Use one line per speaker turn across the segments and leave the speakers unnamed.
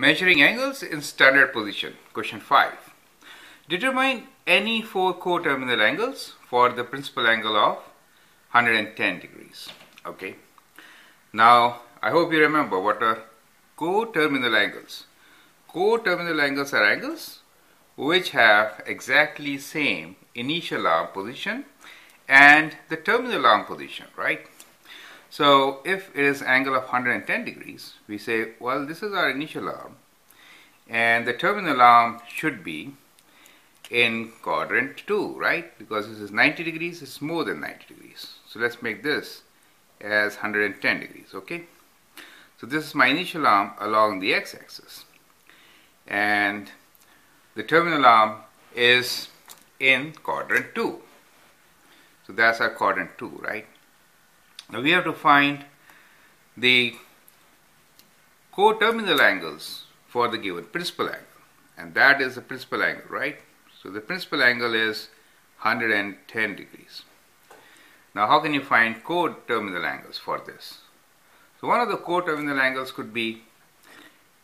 Measuring angles in standard position. Question 5. Determine any four coterminal angles for the principal angle of 110 degrees. Okay. Now, I hope you remember what are coterminal angles. Coterminal angles are angles which have exactly same initial arm position and the terminal arm position, right? So if it is angle of 110 degrees, we say, well, this is our initial arm and the terminal arm should be in quadrant 2, right? Because this is 90 degrees, it's more than 90 degrees. So let's make this as 110 degrees, okay? So this is my initial arm along the x-axis. And the terminal arm is in quadrant 2. So that's our quadrant 2, right? Now we have to find the coterminal angles for the given principal angle and that is the principal angle, right? So the principal angle is 110 degrees. Now how can you find coterminal angles for this? So one of the coterminal angles could be,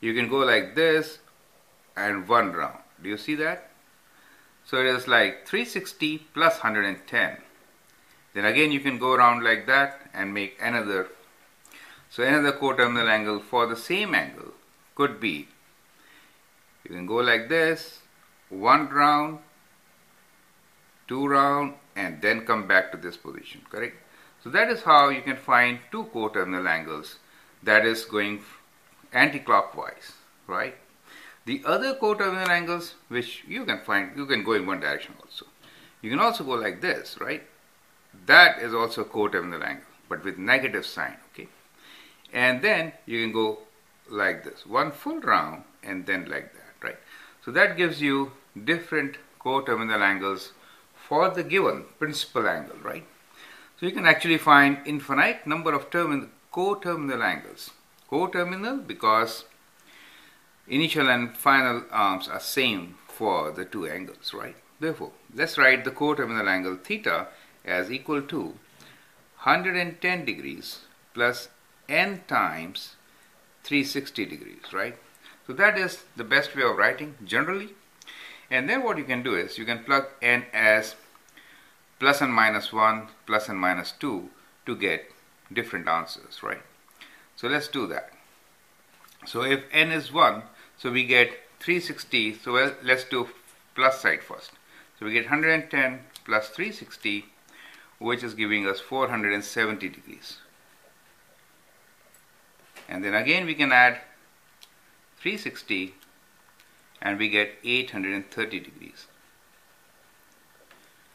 you can go like this and one round. Do you see that? So it is like 360 plus 110 then again you can go around like that and make another. So another coterminal angle for the same angle could be, you can go like this, one round, two round and then come back to this position, correct? So that is how you can find two coterminal angles that is going anti-clockwise, right? The other coterminal angles which you can find, you can go in one direction also. You can also go like this, right? That is also coterminal angle, but with negative sign, okay? And then you can go like this, one full round and then like that, right? So that gives you different coterminal angles for the given principal angle, right? So you can actually find infinite number of terminal, coterminal angles. Coterminal because initial and final arms are same for the two angles, right? Therefore, let's write the coterminal angle theta as equal to 110 degrees plus n times 360 degrees, right? So that is the best way of writing generally. And then what you can do is you can plug n as plus and minus 1, plus and minus 2 to get different answers, right? So let's do that. So if n is 1, so we get 360, so let's do plus side first. So we get 110 plus 360 which is giving us 470 degrees. And then again we can add 360 and we get 830 degrees.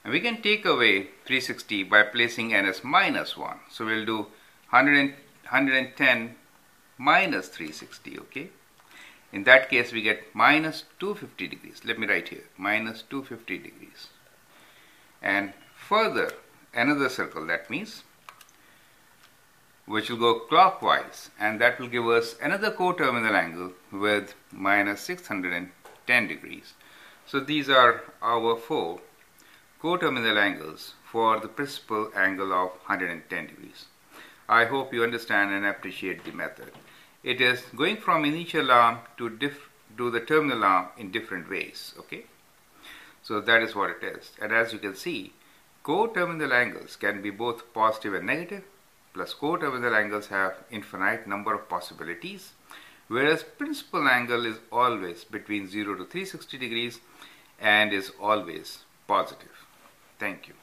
And we can take away 360 by placing n as minus 1. So we'll do 100, 110 minus 360, okay? In that case we get minus 250 degrees. Let me write here, minus 250 degrees. And further, another circle that means which will go clockwise and that will give us another coterminal angle with minus 610 degrees. So these are our four coterminal angles for the principal angle of 110 degrees. I hope you understand and appreciate the method. It is going from initial arm to, to the terminal arm in different ways. Okay, So that is what it is. And as you can see, Coterminal angles can be both positive and negative, plus coterminal angles have infinite number of possibilities, whereas principal angle is always between 0 to 360 degrees and is always positive. Thank you.